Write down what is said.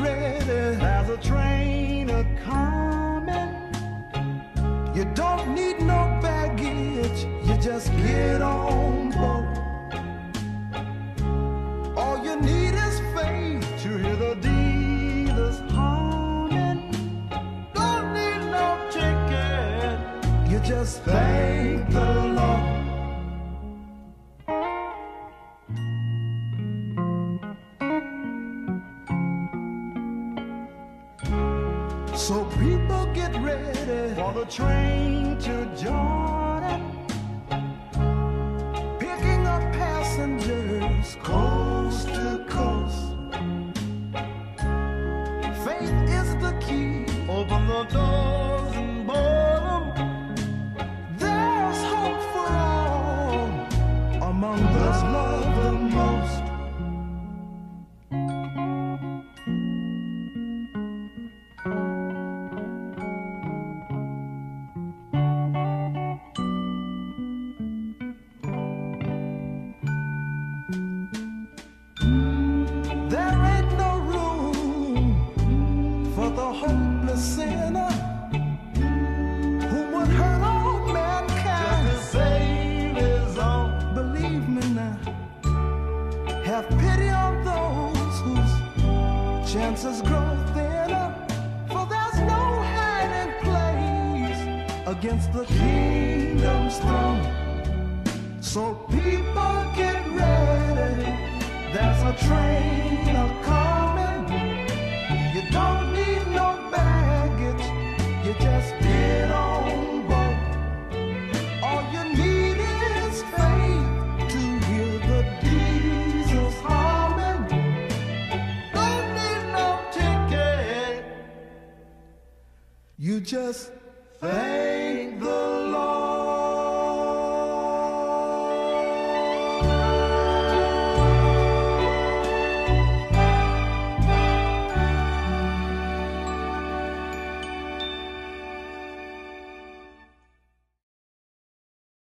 ready. There's a train a coming. You don't need no baggage. You just get on board. All you need is faith to hear the dealers humming. Don't need no ticket. You just thank the Lord. So people get ready for the train to Jordan. Picking up passengers chances grow thinner. For there's no hiding place against the kingdom's throne. So people get ready. There's a train You just thank the